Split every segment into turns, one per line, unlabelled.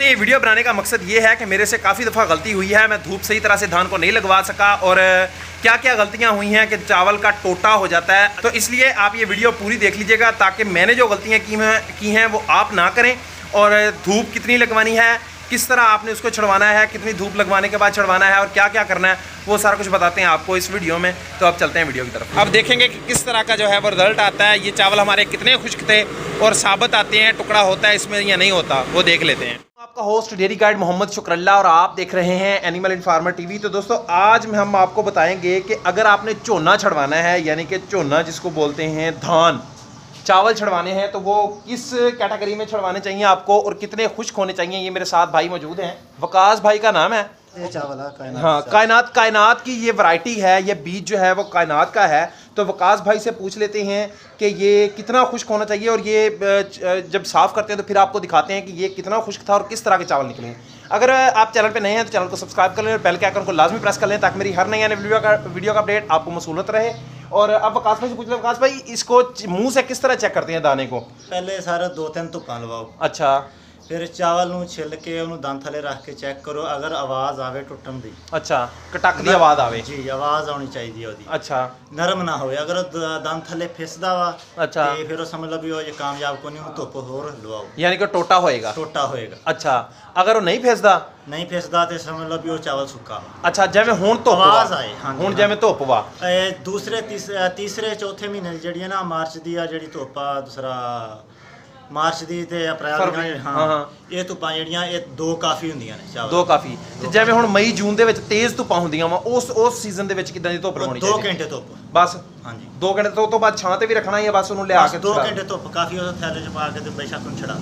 तो ये वीडियो बनाने का मकसद ये है कि मेरे से काफ़ी दफ़ा गलती हुई है, मैं धूप सही तरह से धान को नहीं लगवा सका और क्या क्या गलतियाँ हुई हैं कि चावल का टोटा हो जाता है। तो इसलिए आप ये वीडियो पूरी देख लीजिएगा ताकि मैंने जो गलतियाँ की हैं की हैं वो आप ना करें। और धूप कितनी लगवानी है, किस तरह आपने उसको छड़वाना है, कितनी धूप लगवाने के बाद छड़वाना है और क्या क्या करना है, वो सारा कुछ बताते हैं आपको इस वीडियो में। तो अब चलते हैं वीडियो की तरफ़। अब देखेंगे कि किस तरह का जो है वो रिज़ल्ट आता है। ये चावल हमारे कितने खुश्क थे और साबित आते हैं, टुकड़ा होता है इसमें या नहीं होता, वो देख लेते हैं। आपका host dairy guide Mohammed Shukrullah और आप देख रहे हैं एनिमल इन्फार्मर टीवी तो दोस्तों आज में हम आपको बताएँगे कि अगर आपने चोना छड़वाना है यानी कि चोना जिसको बोलते हैं धान चावल छड़वाने हैं तो वो किस कैटेगरी में छड़वाने चाहिए आपको और कितने खुश्क होने चाहिए ये मेरे साथ भाई मौजूद हैं। वकास भाई का नाम है।
चावल कायनात
हाँ कायनात कायनात की ये वैरायटी है ये बीज जो है वो कायनात का है। तो वकास भाई से पूछ लेते हैं कि ये कितना खुश्क होना चाहिए और ये जब साफ़ करते हैं तो फिर आपको दिखाते हैं कि ये कितना खुश्क था और किस तरह के चावल निकले अगर आप चैनल पर नए हैं तो चैनल को सब्सक्राइब कर लें और बेल के आइकन को लाजमी प्रेस कर लें ताकि मेरी हर नई आने वीडियो का वीडियो का अपडेट आपको मसूलत रहे। और अब वकास भाई से पूछ लें वकास भाई इसको मुँह से किस तरह चेक करते हैं दाने को?
पहले सारा दो तीन तो कान लगाओ
अच्छा।
ਫਿਰ ਚਾਵਲ ਨੂੰ ਛਿੱਲ ਕੇ ਉਹਨੂੰ ਦੰਦ ਥਲੇ ਰੱਖ ਕੇ ਚੈੱਕ ਕਰੋ ਅਗਰ ਆਵਾਜ਼ ਆਵੇ ਟੁੱਟਣ ਦੀ।
ਅੱਛਾ ਕਟਕ ਦੀ ਆਵਾਜ਼ ਆਵੇ।
ਜੀ ਆਵਾਜ਼ ਆਉਣੀ ਚਾਹੀਦੀ ਹੈ ਉਹਦੀ।
ਅੱਛਾ।
ਨਰਮ ਨਾ ਹੋਵੇ ਅਗਰ ਉਹ ਦੰਦ ਥਲੇ ਫਿਸਦਾ ਵਾ
ਅੱਛਾ।
ਤੇ ਫਿਰ ਉਹ ਸਮਝ ਲਓ ਵੀ ਉਹ ਕਾਮਯਾਬ ਕੋ ਨਹੀਂ ਉਹ ਧੁੱਪ ਹੋਰ ਲਵਾਓ।
ਯਾਨੀ ਕਿ ਟੋਟਾ ਹੋਏਗਾ।
ਟੋਟਾ ਹੋਏਗਾ।
ਅੱਛਾ ਅਗਰ ਉਹ ਨਹੀਂ ਫਿਸਦਾ?
ਨਹੀਂ ਫਿਸਦਾ ਤੇ ਸਮਝ ਲਓ ਵੀ ਉਹ ਚਾਵਲ ਸੁੱਕਾ ਵਾ।
ਅੱਛਾ ਜਿਵੇਂ ਹੁਣ ਧੁੱਪ ਵਾ।
ਆਵਾਜ਼ ਆਏ, ਹਾਂਜੀ,
ਹੁਣ ਜਿਵੇਂ ਧੁੱਪ ਵਾ।
ਇਹ ਦੂਸਰੇ ਤੀਸਰੇ ਚੌਥੇ ਮਹੀਨੇ ਦੀ ਨਾ ਮਾਰਚ ਦੀ ਆ ਜਿਹੜੀ ਧੁੱਪ ਆ ਦੂਸਰਾ ਮਾਰਚ ਦੀ ਤੇ ਅਪ੍ਰੈਲ
ਫਰਵਰੀ,
ਦੀ
ਹਾਂ,
ਹਾਂ
ਹਾਂ।
ਇਹ ਧੁੱਪਾਂ ਜਿਹੜੀਆਂ ਇਹ ਦੋ ਕਾਫੀ ਹੁੰਦੀਆਂ ਨੇ ਚਾਵਲ
ਦੋ ਕਾਫੀ ਤੇ ਜਿਵੇਂ ਹੁਣ ਮਈ ਜੂਨ ਦੇ ਵਿੱਚ ਤੇਜ਼ ਧੁੱਪਾਂ ਹੁੰਦੀਆਂ ਵਾ ਉਸ ਉਸ ਸੀਜ਼ਨ ਦੇ ਵਿੱਚ ਕਿਦਾਂ ਦੀ ਧੁੱਪ
ਉਹ
ਹੋਣੀ
ਦੋ
ਚਾਹੀਦੀ
ਘੰਟੇ ਧੁੱਪ
ਬਸ
ਹਾਂਜੀ
2 ਘੰਟੇ ਤੋਂ ਤੋਂ ਬਾਅਦ ਛਾਂ ਤੇ ਵੀ ਰੱਖਣਾ ਹੀ ਆ ਬਸ ਉਹਨੂੰ ਲਿਆ
ਬਸ
ਕੇ
ਦੋ
ਛੁਡਾ-
ਘੰਟੇ ਧੁੱਪ ਕਾਫੀ ਉਹ ਥੈਲੇ ਚ ਪਾ ਕੇ ਤੇ ਬੇਸ਼ੱਕ ਨੂੰ ਛੜਾ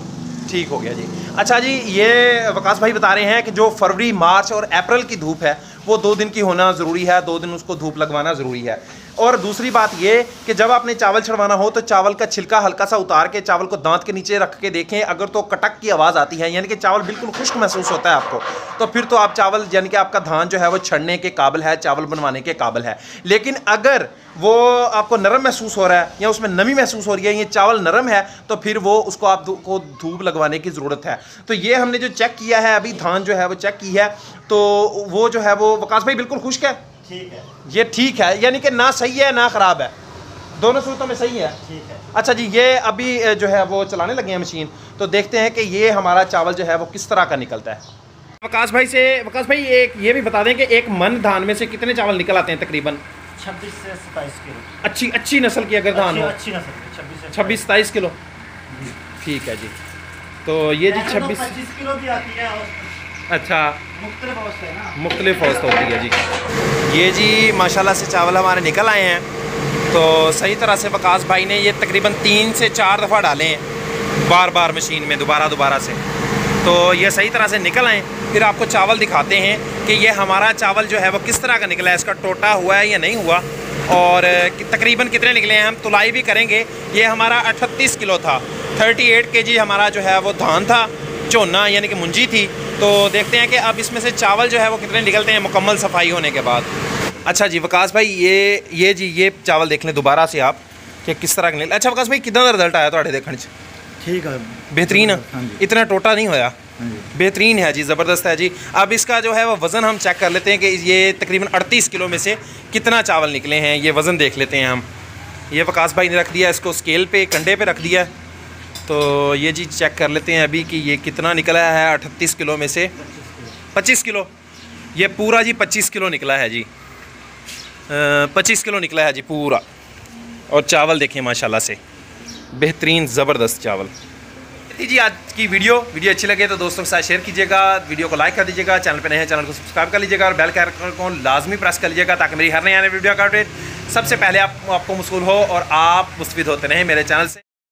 ठीक हो गया जी अच्छा जी ये वकास भाई बता रहे हैं कि जो फरवरी मार्च और अप्रैल की धूप है वो दो दिन की होना ज़रूरी है दो दिन उसको धूप लगवाना ज़रूरी है और दूसरी बात ये कि जब आपने चावल छड़वाना हो तो चावल का छिलका हल्का सा उतार के, चावल को दांत के नीचे रख के देखें। अगर तो कटक की आवाज़ आती है, यानी कि चावल बिल्कुल खुश्क महसूस होता है आपको तो फिर तो आप चावल, यानी कि आपका धान जो है, वो छड़ने के काबिल है, चावल बनवाने के काबिल है। लेकिन अगर वो आपको नरम महसूस हो रहा है या उसमें नमी महसूस हो रही है, ये चावल नरम है तो फिर वो उसको आप को धूप लगवाने की ज़रूरत है। तो ये हमने जो चेक किया है, अभी धान जो है, वो चेक की है तो वो जो है, वो वकास भाई बिल्कुल खुश्क है।
ठीक है।
ये ठीक है यानी कि ना सही है ना ख़राब है। दोनों सूरतों में सही है?
ठीक है।
अच्छा जी ये अभी जो है वो चलाने लगे हैं मशीन तो देखते हैं कि ये हमारा चावल जो है वो किस तरह का निकलता है। वकास भाई से वकास भाई एक ये भी बता दें कि एक मन धान में से कितने चावल निकल आते हैं तकरीबन?
26 से 27 किलो।
अच्छी अच्छी नस्ल की अगर धान
अच्छी
हो।
अच्छी नस्ल की 26 से
छब्बीस सताईस किलो। ठीक है जी। तो ये जी
तो
छब्बीस
25 किलो भी आती है
अच्छा।
है
मुख्तलिफ़ होती है जी। ये जी, माशाल्लाह से चावल हमारे निकल आए हैं। तो सही तरह से वकास भाई ने ये तकरीबन तीन से चार दफ़ा डाले हैं बार बार मशीन में, दोबारा दोबारा से। तो ये सही तरह से निकल आए। फिर आपको चावल दिखाते हैं कि ये हमारा चावल जो है वो किस तरह का निकला है, इसका टोटा हुआ है या नहीं हुआ? और तकरीबन कितने निकले हैं, हम तुलाई भी करेंगे। ये हमारा 38 किलो था 38 केजी हमारा जो है वो धान था। झोना यानी कि मुंजी थी। तो देखते हैं कि अब इसमें से चावल जो है वो कितने निकलते हैं मुकम्मल सफ़ाई होने के बाद। अच्छा जी वकास भाई ये ये जी ये चावल देख लें दोबारा से आप कि किस तरह के अच्छा वकास भाई कितना रिज़ल्ट आया थोड़े देखने
ठीक है।
बेहतरीन?
हाँ है
इतना टोटा नहीं होया?
हाँ
बेहतरीन है जी ज़बरदस्त है जी। अब इसका जो है वो वज़न हम चेक कर लेते हैं कि ये तकरीबन 38 किलो में से कितना चावल निकले हैं। ये वज़न देख लेते हैं हम। ये वकास भाई ने रख दिया इसको स्केल पे कंडे पे रख दिया। तो ये जी चेक कर लेते हैं अभी कि ये कितना निकला है अठतीस किलो में से पच्चीस किलो। ये पूरा जी पच्चीस किलो निकला है जी। पच्चीस किलो निकला है जी पूरा। और चावल देखें माशाल्लाह से। बेहतरीन, ज़बरदस्त चावल। जी आज की वीडियो वीडियो अच्छी लगे तो दोस्तों के साथ शेयर कीजिएगा, वीडियो को लाइक कर दीजिएगा, चैनल पर नए हैं, चैनल को सब्सक्राइब कर लीजिएगा, और बेल के आइकन को लाजमी प्रेस कर लीजिएगा ताकि मेरी हर नई आने वीडियो का अपडेट सबसे पहले आप, आपको मसूल हो और आप मुस्तफ़ होते रहें मेरे चैनल से।